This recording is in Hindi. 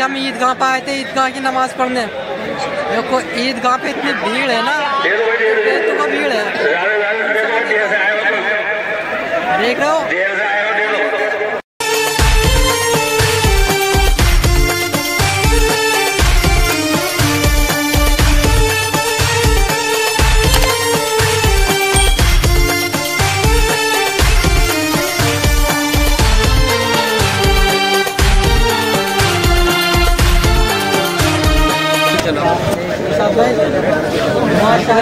हम ईदगाह पर आए थे ईदगाह की नमाज़ पढ़ने देखो ईदगाह पे इतनी भीड़ है ना तो भीड़ है देख रहे हो सब माशा